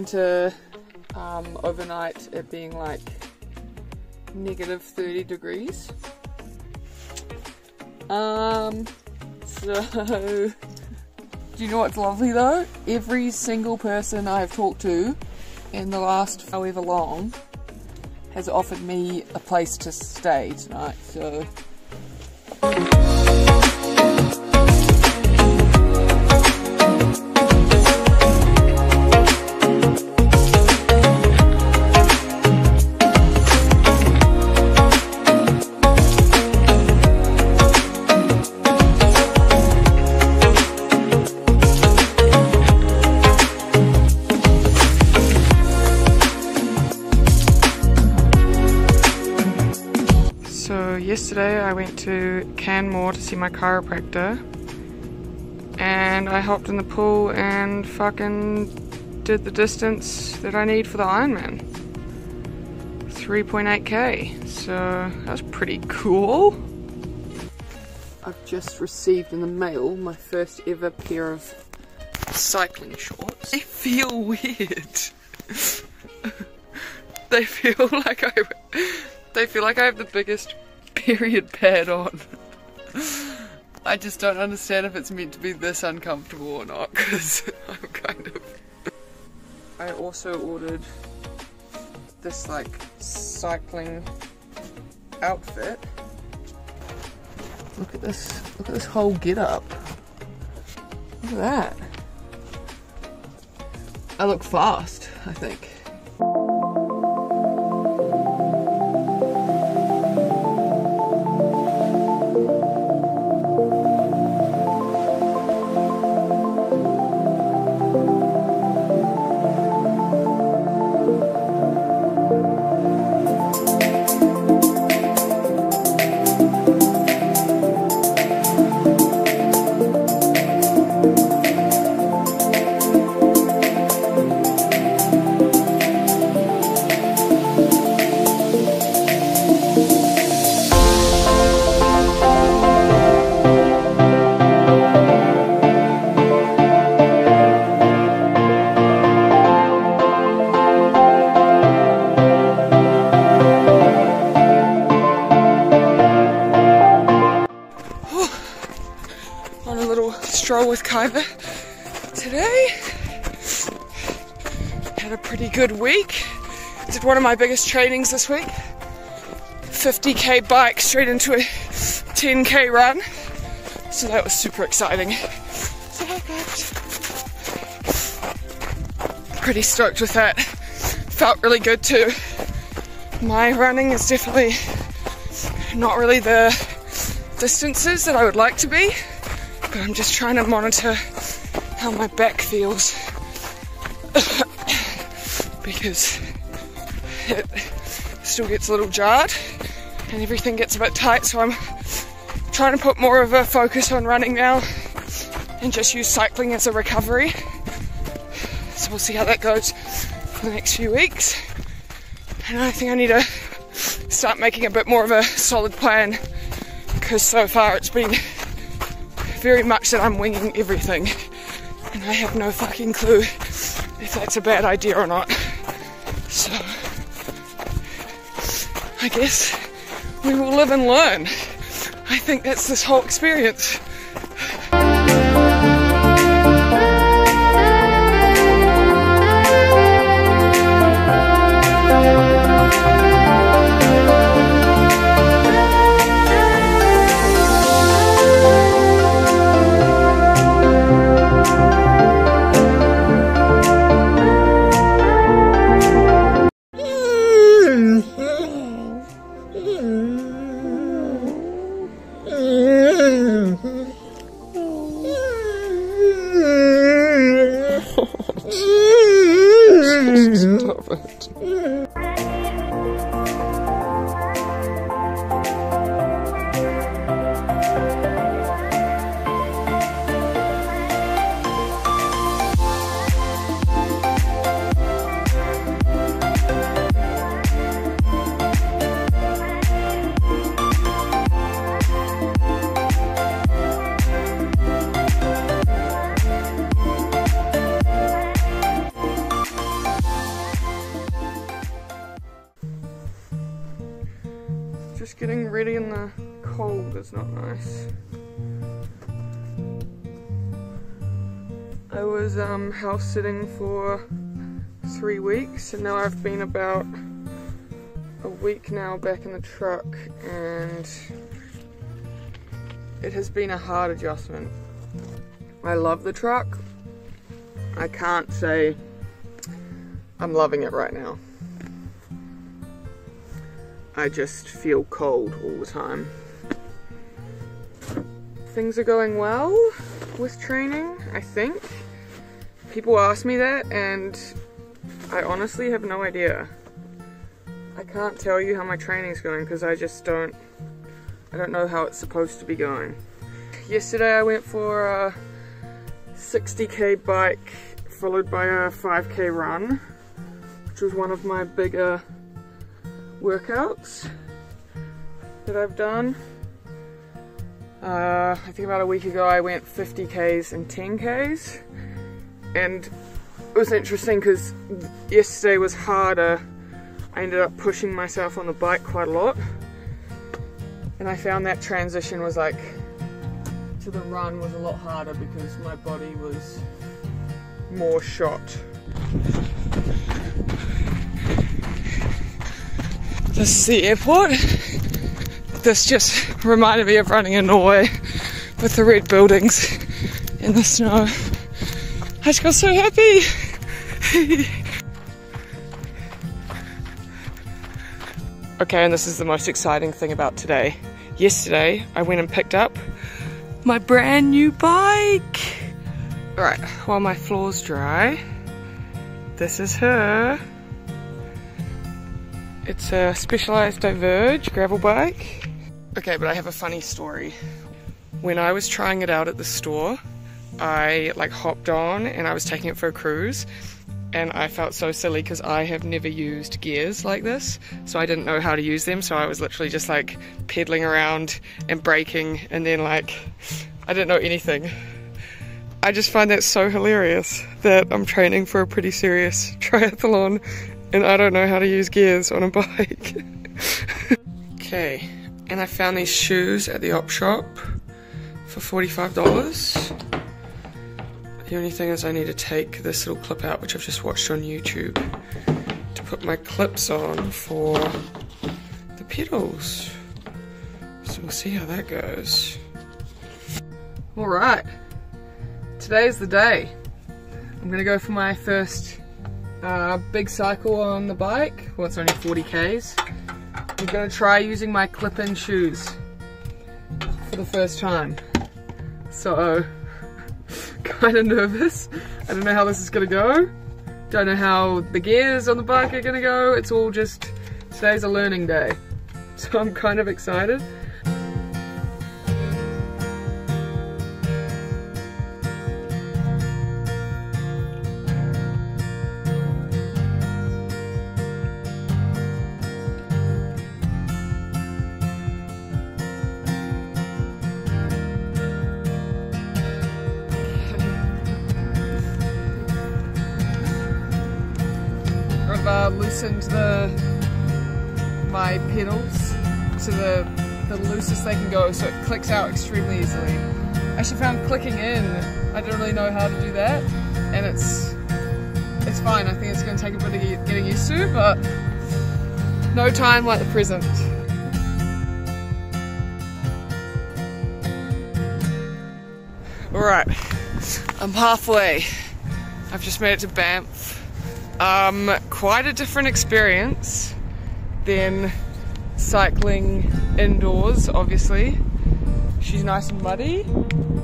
into um, overnight it being like negative 30 degrees. Um, so, do you know what's lovely though? Every single person I've talked to in the last however long has offered me a place to stay tonight. So to Canmore to see my chiropractor and I hopped in the pool and fucking did the distance that I need for the Ironman. 3.8k. So that's pretty cool. I've just received in the mail my first ever pair of cycling shorts. They feel weird. they feel like I they feel like I have the biggest period pad on. I just don't understand if it's meant to be this uncomfortable or not because I'm kind of. I also ordered this like cycling outfit. Look at this! Look at this whole get up. Look at that. I look fast, I think. With Kyber today. Had a pretty good week. Did one of my biggest trainings this week. 50k bike straight into a 10k run. So that was super exciting. So I got pretty stoked with that. Felt really good too. My running is definitely not really the distances that I would like to be but I'm just trying to monitor how my back feels. Because it still gets a little jarred and everything gets a bit tight so I'm trying to put more of a focus on running now and just use cycling as a recovery. So we'll see how that goes for the next few weeks. And I think I need to start making a bit more of a solid plan because so far it's been very much that I'm winging everything. And I have no fucking clue if that's a bad idea or not. So, I guess we will live and learn. I think that's this whole experience. of it. That's not nice. I was um, house sitting for three weeks and now I've been about a week now back in the truck and it has been a hard adjustment. I love the truck. I can't say I'm loving it right now. I just feel cold all the time. Things are going well with training, I think. People ask me that and I honestly have no idea. I can't tell you how my training's going because I just don't I don't know how it's supposed to be going. Yesterday I went for a 60k bike followed by a 5k run which was one of my bigger workouts that I've done. Uh, I think about a week ago I went 50k's and 10k's and it was interesting because yesterday was harder. I ended up pushing myself on the bike quite a lot and I found that transition was like to the run was a lot harder because my body was more shot. This is the airport. This just reminded me of running in Norway with the red buildings in the snow. I just got so happy. okay, and this is the most exciting thing about today. Yesterday, I went and picked up my brand new bike. Alright, while my floor's dry, this is her. It's a Specialized Diverge gravel bike. Okay, but I have a funny story. When I was trying it out at the store, I like hopped on and I was taking it for a cruise and I felt so silly because I have never used gears like this, so I didn't know how to use them. So I was literally just like pedaling around and braking, and then like I didn't know anything. I just find that so hilarious that I'm training for a pretty serious triathlon and I don't know how to use gears on a bike. okay, and I found these shoes at the op shop for $45. The only thing is I need to take this little clip out, which I've just watched on YouTube, to put my clips on for the pedals. So we'll see how that goes. Alright, today's the day. I'm gonna go for my first uh, big cycle on the bike. Well, it's only 40 Ks. I'm gonna try using my clip-in shoes for the first time. So, kind of nervous. I don't know how this is gonna go. Don't know how the gears on the bike are gonna go. It's all just, today's a learning day. So I'm kind of excited. Loosened the my pedals to the, the loosest they can go so it clicks out extremely easily. I actually found clicking in, I don't really know how to do that and it's it's fine. I think it's going to take a bit of getting used to but no time like the present. Alright, I'm halfway. I've just made it to Banff. Um, quite a different experience than cycling indoors, obviously. She's nice and muddy.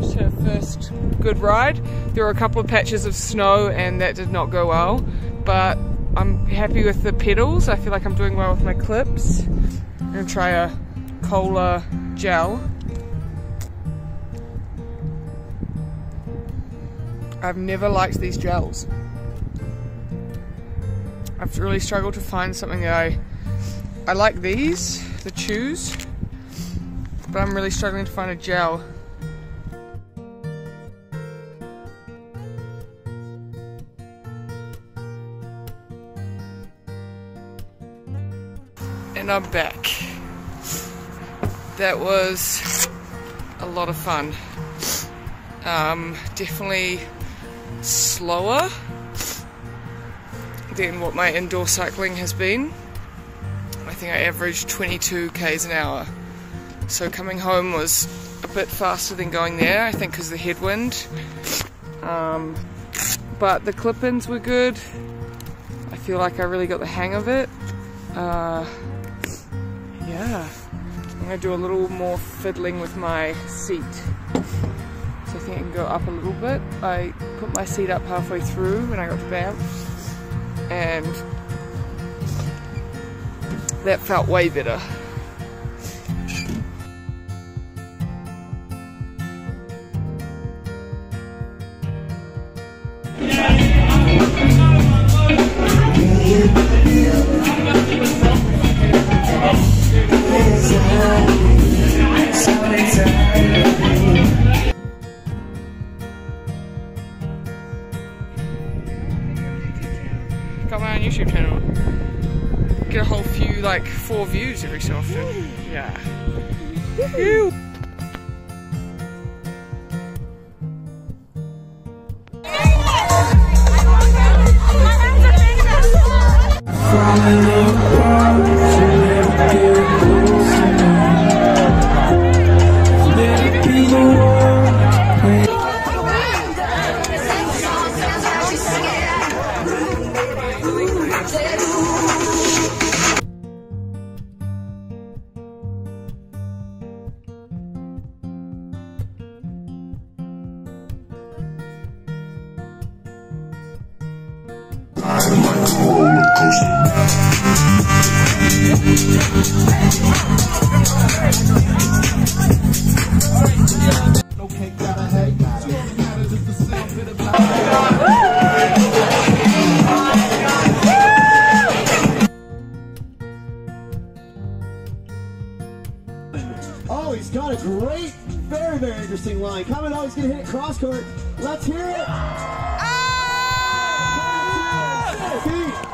It's her first good ride. There were a couple of patches of snow and that did not go well, but I'm happy with the pedals. I feel like I'm doing well with my clips. I'm gonna try a cola gel. I've never liked these gels. I've really struggled to find something that I I like these, the chews, but I'm really struggling to find a gel. And I'm back. That was a lot of fun. Um, definitely slower than what my indoor cycling has been. I think I averaged 22 k's an hour. So coming home was a bit faster than going there, I think because the headwind. Um, but the clip-ins were good. I feel like I really got the hang of it. Uh, yeah, I'm gonna do a little more fiddling with my seat. So I think I can go up a little bit. I put my seat up halfway through when I got to Banff and that felt way better. Like four views every so often. Yeah. Oh, he's got a great, very, very interesting line. Coming out, he's going to hit it cross court. Let's hear it. Ah! Go,